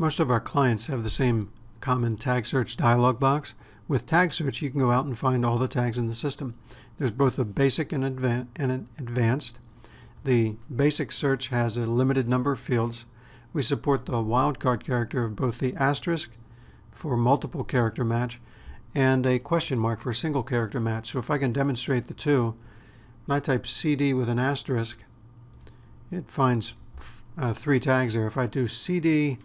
Most of our clients have the same common tag search dialog box. With tag search, you can go out and find all the tags in the system. There's both a basic and, advan and an advanced. The basic search has a limited number of fields. We support the wildcard character of both the asterisk for multiple character match and a question mark for a single character match. So if I can demonstrate the two, when I type CD with an asterisk, it finds uh, three tags there. If I do CD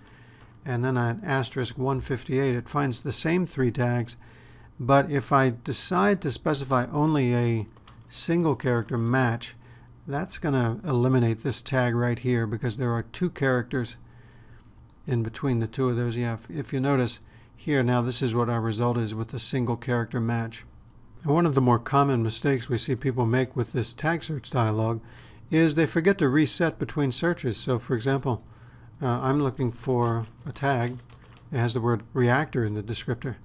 and then an asterisk 158, it finds the same three tags. But if I decide to specify only a single character match, that's going to eliminate this tag right here because there are two characters in between the two of those. Yeah, if, if you notice here now this is what our result is with the single character match. And one of the more common mistakes we see people make with this tag search dialog is they forget to reset between searches. So for example, uh, I'm looking for a tag. that has the word reactor in the descriptor.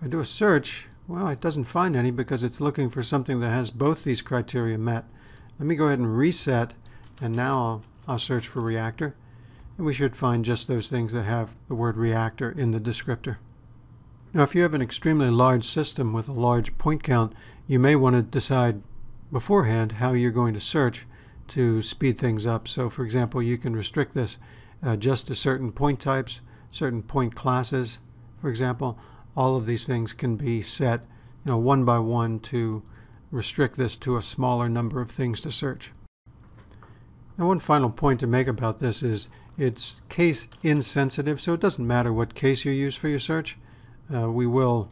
I do a search. Well, it doesn't find any because it's looking for something that has both these criteria met. Let me go ahead and reset, and now I'll, I'll search for reactor. And we should find just those things that have the word reactor in the descriptor. Now, if you have an extremely large system with a large point count, you may want to decide beforehand how you're going to search to speed things up. So for example, you can restrict this uh, just to certain point types, certain point classes, for example. All of these things can be set you know, one by one to restrict this to a smaller number of things to search. Now one final point to make about this is it's case insensitive, so it doesn't matter what case you use for your search. Uh, we will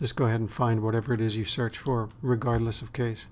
just go ahead and find whatever it is you search for regardless of case.